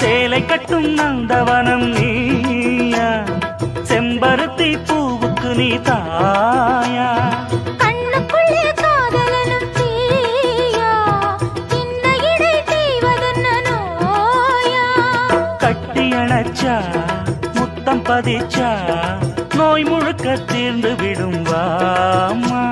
சேலை கட்டும் நந்தவனம் நீயா? செம்பருத்தி பூவுக்கு நீ தாயா? முத்தம் பதிச்சா நோய் முழுக்க தீர்ந்து விடும் வாமா?